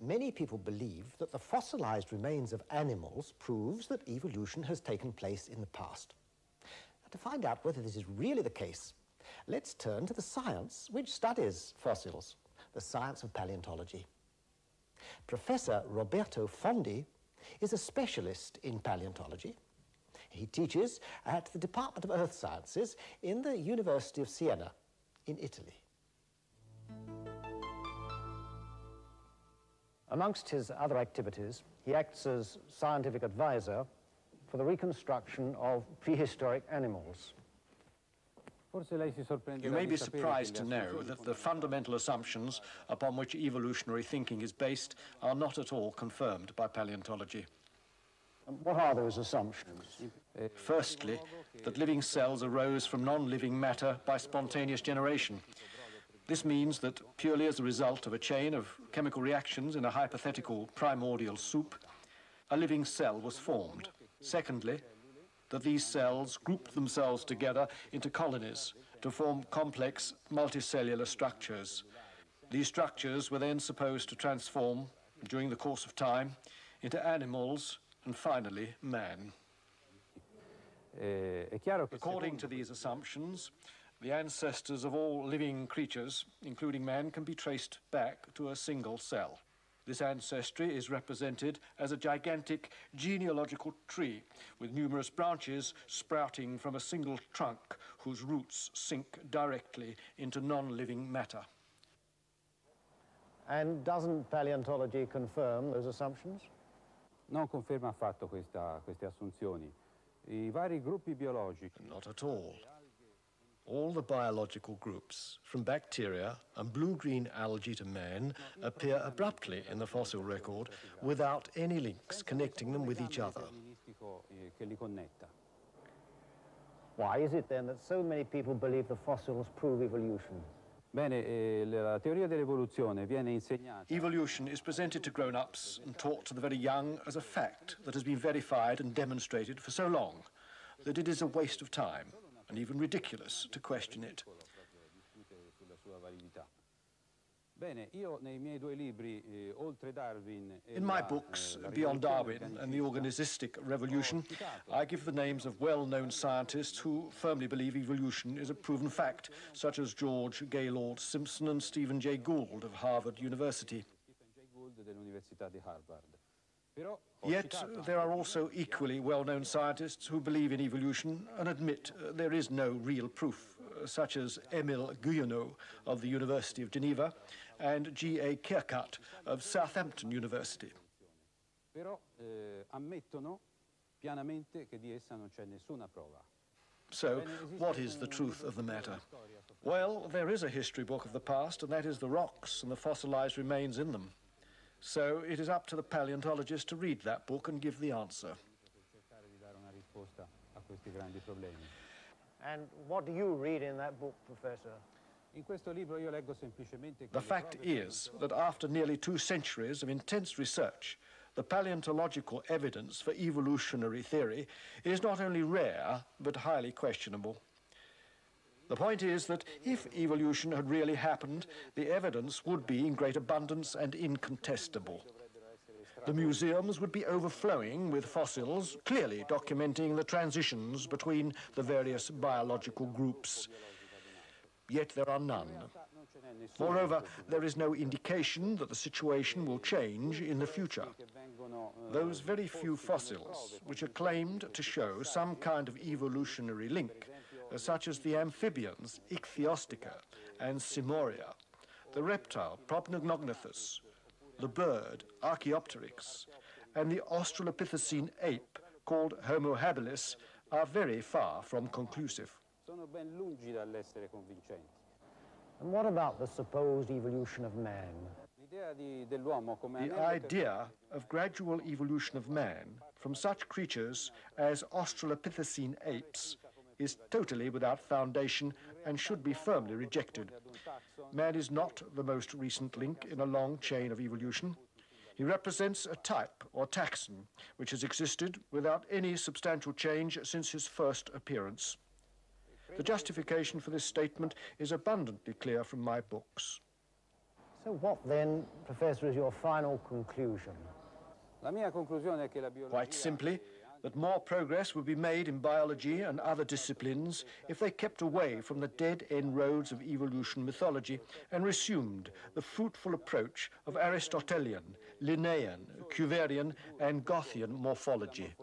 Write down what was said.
many people believe that the fossilized remains of animals proves that evolution has taken place in the past. Now, to find out whether this is really the case, let's turn to the science which studies fossils, the science of paleontology. Professor Roberto Fondi is a specialist in paleontology. He teaches at the Department of Earth Sciences in the University of Siena in Italy. Amongst his other activities, he acts as scientific advisor for the reconstruction of prehistoric animals. You may be surprised to know that the fundamental assumptions upon which evolutionary thinking is based are not at all confirmed by paleontology. What are those assumptions? Firstly, that living cells arose from non-living matter by spontaneous generation. This means that purely as a result of a chain of chemical reactions in a hypothetical primordial soup, a living cell was formed. Secondly, that these cells grouped themselves together into colonies to form complex multicellular structures. These structures were then supposed to transform, during the course of time, into animals and finally man. Eh, According to these assumptions, the ancestors of all living creatures, including man, can be traced back to a single cell. This ancestry is represented as a gigantic genealogical tree with numerous branches sprouting from a single trunk whose roots sink directly into non-living matter. And doesn't paleontology confirm those assumptions? Non conferma affatto questa, queste assunzioni. I vari gruppi biologici... Not at all. All the biological groups, from bacteria and blue-green algae to man, appear abruptly in the fossil record without any links connecting them with each other. Why is it then that so many people believe the fossils prove evolution? Bene, eh, la teoria dell'evoluzione viene insegnata... Evolution is presented to grown-ups and taught to the very young as a fact that has been verified and demonstrated for so long that it is a waste of time and even ridiculous to question it. Bene, io nei miei due libri, eh, In my books, eh, Beyond Darwin and the Organistic Revolution, I give the names of well-known scientists who firmly believe evolution is a proven fact, such as George Gaylord Simpson and Stephen Jay Gould of Harvard University. Yet there are also equally well-known scientists who believe in evolution and admit uh, there is no real proof, uh, such as Emil Guyénot of the University of Geneva and G.A. Kerkut of Southampton University. eh, ammettono pianamente che di essa non c'è nessuna prova. So, what is the truth of the matter? Well, there is a history book of the past, and that is the rocks and the fossilized remains in them. So it is up to the paleontologist to read that book and give the answer. cercare di dare una risposta a questi grandi problemi. And what do you read in that book, Professor? In questo libro io leggo semplicemente che The fact is that after nearly two centuries of intense research, the paleontological evidence for evolutionary theory is not only rare, but highly questionable. The point is that if evolution had really happened, the evidence would be in great abundance and incontestable. The museums would be overflowing with fossils, clearly documenting the transitions between the various biological groups. Yet there are none. Moreover, there is no indication that the situation will change in the future. Those very few fossils which are claimed to show some kind of evolutionary link, such as the amphibians Ichthyostega and Seymouria, the reptile Probainognathus, the bird Archaeopteryx, and the Australopithecine ape called Homo habilis are very far from conclusive. sono ben lungi dall'essere convincenti. And what about the supposed evolution of man? L'idea di- dell'uomo come The idea of gradual evolution of man from such creatures as Australopithecine apes is totally without foundation and should be firmly rejected. Man is not the most recent link in a long chain of evolution. He represents a type or taxon which has existed without any substantial change since his first appearance. The justification for this statement is abundantly clear from my books. So what then, Professor, is your final conclusion? La mia conclusione è che la biologia... Quite simply, that more progress would be made in biology and other disciplines if they kept away from the dead-end roads of evolution mythology and resumed the fruitful approach of Aristotelian, Linnaean, Cuvierian and Goethean morphology.